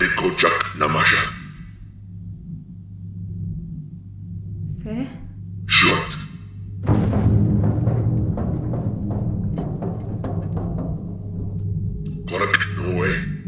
de Kojak Namasha. C'est Se? Correct, Noé. no way.